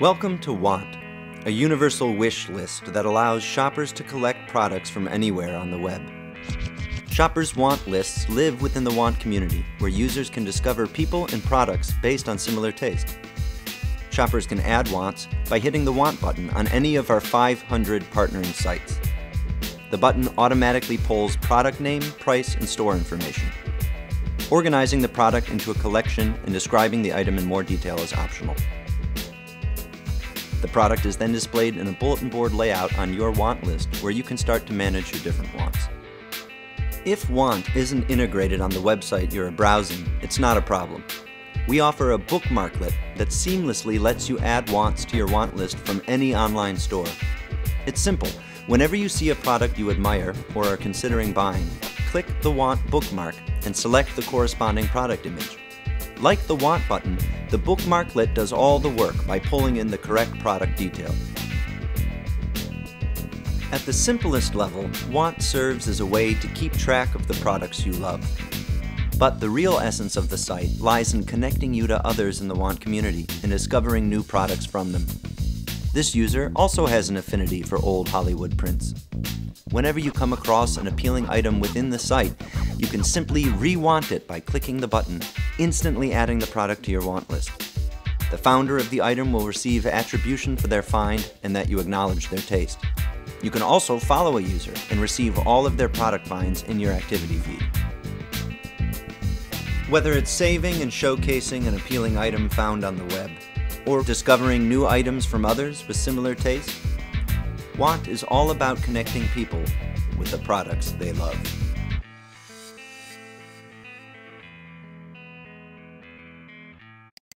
Welcome to Want, a universal wish list that allows shoppers to collect products from anywhere on the web. Shoppers' want lists live within the Want community, where users can discover people and products based on similar taste. Shoppers can add wants by hitting the Want button on any of our 500 partnering sites. The button automatically pulls product name, price, and store information. Organizing the product into a collection and describing the item in more detail is optional. The product is then displayed in a bulletin board layout on your want list where you can start to manage your different wants. If Want isn't integrated on the website you're browsing, it's not a problem. We offer a bookmarklet that seamlessly lets you add wants to your want list from any online store. It's simple. Whenever you see a product you admire or are considering buying, click the Want bookmark and select the corresponding product image. Like the Want button, the bookmarklet does all the work by pulling in the correct product detail. At the simplest level, Want serves as a way to keep track of the products you love. But the real essence of the site lies in connecting you to others in the Want community and discovering new products from them. This user also has an affinity for old Hollywood prints. Whenever you come across an appealing item within the site, you can simply re-want it by clicking the button, instantly adding the product to your want list. The founder of the item will receive attribution for their find and that you acknowledge their taste. You can also follow a user and receive all of their product finds in your activity feed. Whether it's saving and showcasing an appealing item found on the web, or discovering new items from others with similar taste, Want is all about connecting people with the products they love.